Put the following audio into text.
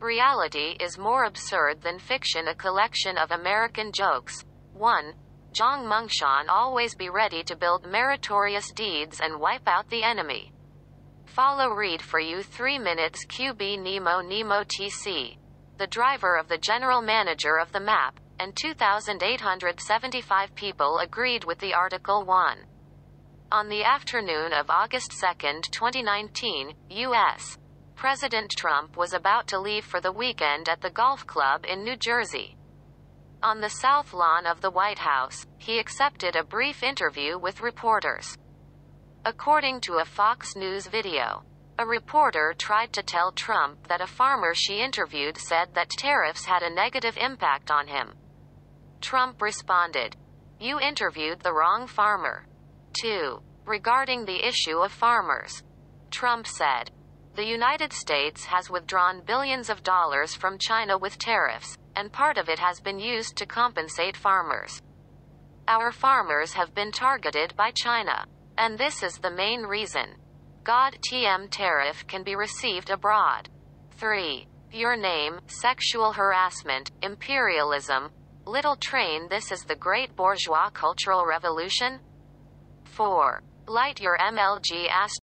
Reality is more absurd than fiction a collection of American jokes. 1. Jiang Mengshan always be ready to build meritorious deeds and wipe out the enemy. Follow read for you 3 minutes QB Nemo Nemo TC. The driver of the general manager of the map, and 2,875 people agreed with the article 1. On the afternoon of August 2, 2019, U.S. President Trump was about to leave for the weekend at the golf club in New Jersey. On the south lawn of the White House, he accepted a brief interview with reporters. According to a Fox News video, a reporter tried to tell Trump that a farmer she interviewed said that tariffs had a negative impact on him. Trump responded, You interviewed the wrong farmer. 2. Regarding the issue of farmers, Trump said, the United States has withdrawn billions of dollars from China with tariffs, and part of it has been used to compensate farmers. Our farmers have been targeted by China. And this is the main reason. God TM tariff can be received abroad. 3. Your name, sexual harassment, imperialism, little train this is the great bourgeois cultural revolution? 4. Light your MLG